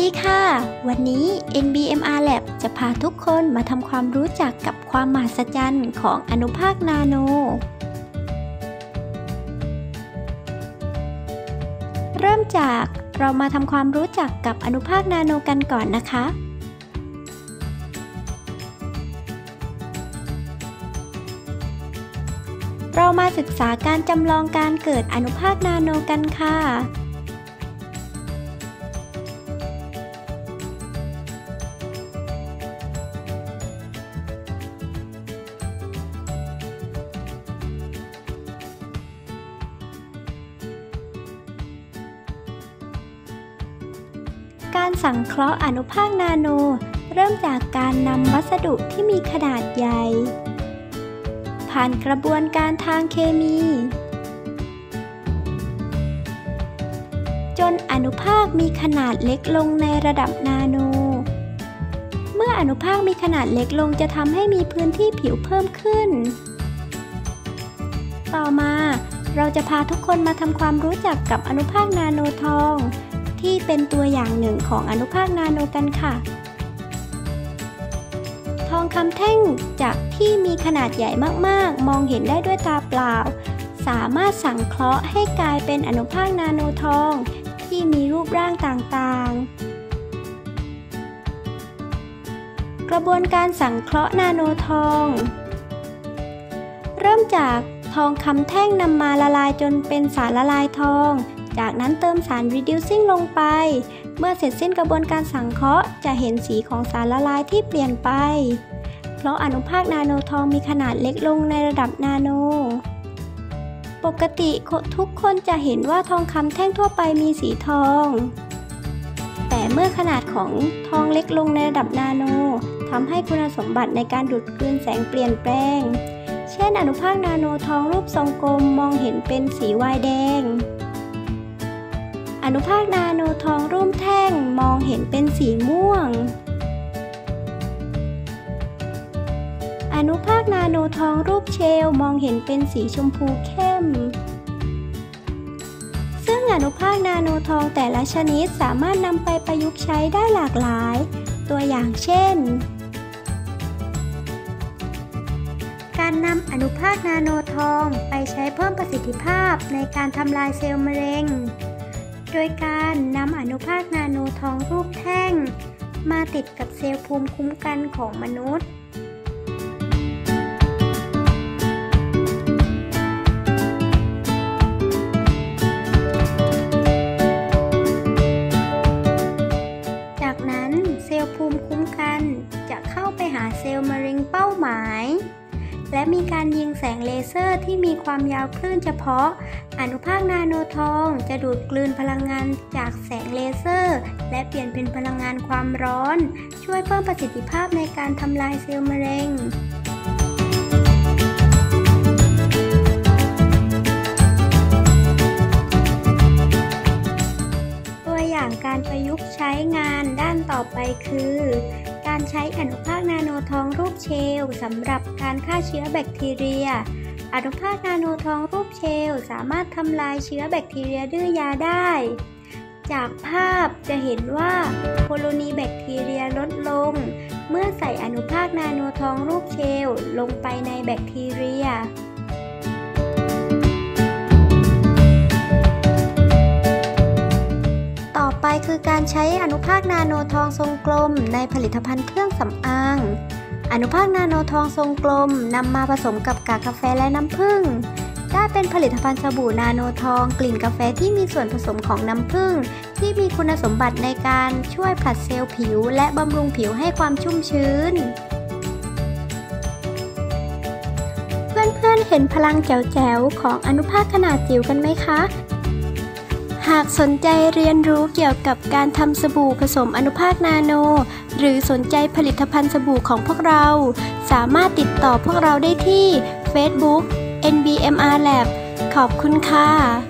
ดีค่ะ วันนี้ NBMR Lab จะพาทุกคนมาทำความรู้จักกับความมหัศจรรย์ของอนุภาคนาโน เริ่มจากเรามาทำความรู้จักกับอนุภาคนาโนกันก่อนนะคะ เรามาศึกษาการจำลองการเกิดอนุภาคนาโนกันค่ะ การสังเคราะห์อนุภาคนาโน เริ่มจากการนำวัสดุที่มีขนาดใหญ่ ผ่านกระบวนการทางเคมี จนอนุภาคมีขนาดเล็กลงในระดับนาโน เมื่ออนุภาคมีขนาดเล็กลงจะทำให้มีพื้นที่ผิวเพิ่มขึ้น ต่อมาเราจะพาทุกคนมาทำความรู้จักกับอนุภาคนาโนทอง ที่เป็นตัวอย่างหนึ่งของอนุภาคนาโนกันค่ะ ทองคำแท่งจากที่มีขนาดใหญ่มากๆ มองเห็นได้ด้วยตาเปล่า สามารถสังเคราะห์ให้กลายเป็นอนุภาคนาโนทอง ที่มีรูปร่างต่างๆ กระบวนการสังเคราะห์นาโนทอง เริ่มจากทองคำแท่งนำมาละลายจนเป็นสารละลายทอง จากนั้นเติมสาร reducing ลงไป เมื่อเสร็จสิ้นกระบวนการสังเคราะห์ จะเห็นสีของสารละลายที่เปลี่ยนไป เพราะอนุภาคนาโนทองมีขนาดเล็กลงในระดับนาโน ปกติทุกคนจะเห็นว่าทองคำแท่งทั่วไปมีสีทอง แต่เมื่อขนาดของทองเล็กลงในระดับนาโนทำให้คุณสมบัติในการดูดกลืนแสงเปลี่ยนแปลง เช่น อนุภาคนาโนทองรูปทรงกลมมองเห็นเป็นสีวายแดง นุภาคนาโนทองร่วมแท่งมองเห็นเป็นสีม่วง อนุภาคนาโนทองรูปเชลมองเห็นเป็นสีชมพูเข้ม ซึ่งอนุภาคนาโนทองแต่ละชนิดสามารถนำไปประยุกต์ใช้ได้หลากหลาย ตัวอย่างเช่นการนำอนุภาคนาโนทองไปใช้เพิ่มประสิทธิภาพในการทำลายเซลล์มะเร็ง โดยการนำอนุภาคนาโนทองรูปแท่ง มาติดกับเซลล์ภูมิคุ้มกันของมนุษย์ และมีการยิงแสงเลเซอร์ที่มีความยาวคลื่นเฉพาะ อนุภาคนาโนทองจะดูดกลืนพลังงานจากแสงเลเซอร์ และเปลี่ยนเป็นพลังงานความร้อน ช่วยเพิ่มประสิทธิภาพในการทำลายเซลล์มะเร็งตัวอย่างการประยุกต์ใช้งานด้านต่อไปคือ การใช้อนุภาคนา ทองรูปเชลสำหรับการฆ่าเชื้อแบคทีเรีย อนุภาคนาโนทองรูปเชลสามารถทำลายเชื้อแบคทีเรียดื้อยาได้ จากภาพจะเห็นว่าโคโลนีแบคทีเรียลดลง เมื่อใส่อนุภาคนาโนทองรูปเชลลงไปในแบคทีเรีย คือการใช้อนุภาคนาโนทองทรงกลมในผลิตภัณฑ์เครื่องสำอาง อนุภาคนาโนทองทรงกลมนำมาผสมกับกากกาแฟและน้ำผึ้งได้เป็นผลิตภัณฑ์สบู่นาโนทอง กลิ่นกาแฟที่มีส่วนผสมของน้ำผึ้งที่มีคุณสมบัติในการช่วยผลัดเซลล์ผิว และบำรุงผิวให้ความชุ่มชื้น เพื่อนๆเห็นพลังแจ๋วๆของอนุภาคขนาดจิ๋วกันไหมคะ หากสนใจเรียนรู้เกี่ยวกับการทำสบู่ผสมอนุภาคนาโน หรือสนใจผลิตภัณฑ์สบู่ของพวกเรา สามารถติดต่อพวกเราได้ที่ Facebook NBMR Lab ขอบคุณค่ะ